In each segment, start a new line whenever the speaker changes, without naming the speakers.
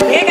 Yeah.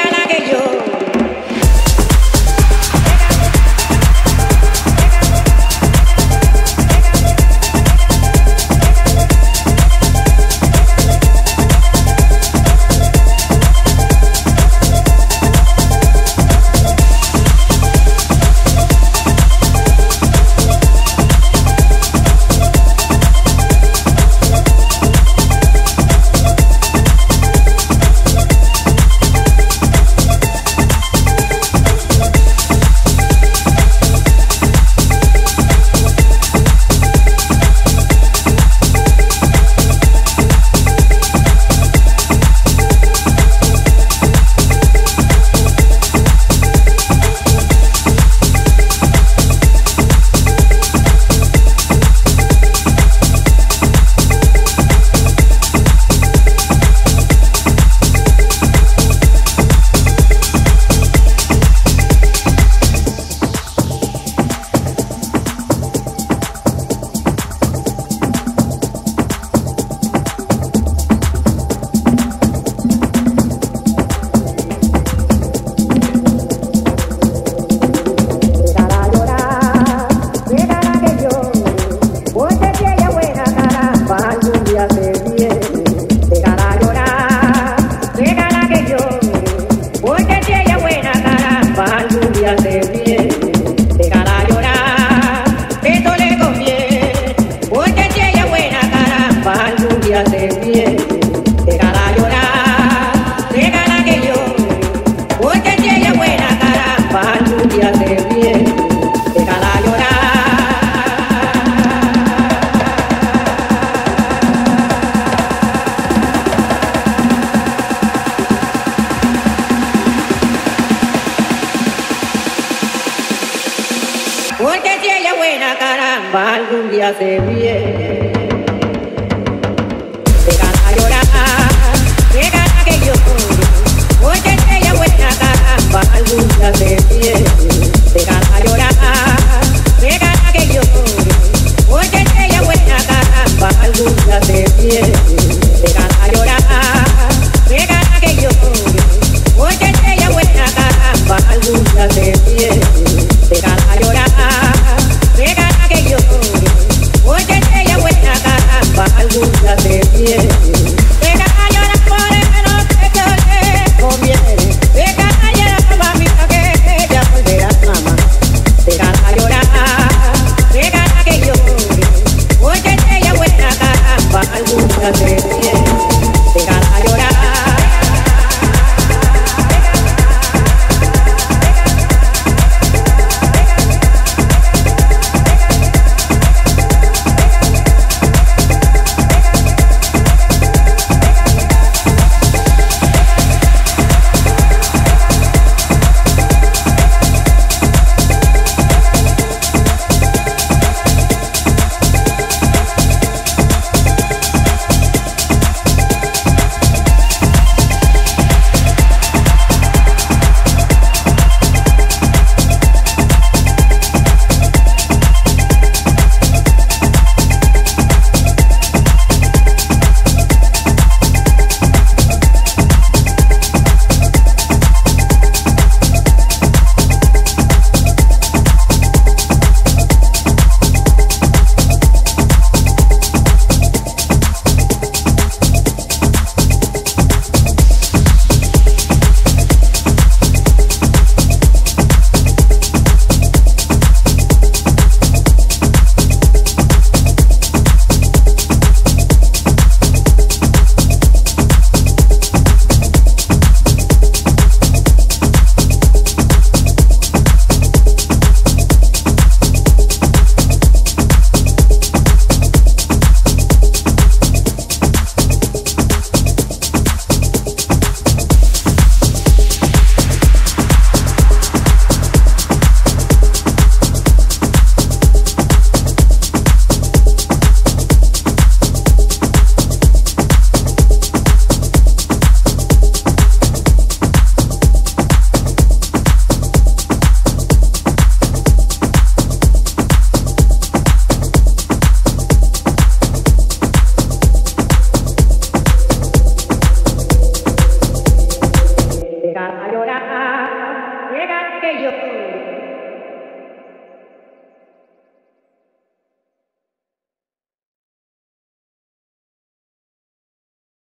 portarte bien, Porque si ella es buena, caramba, algún día se viene. Llegará a llorar, llegará que yo.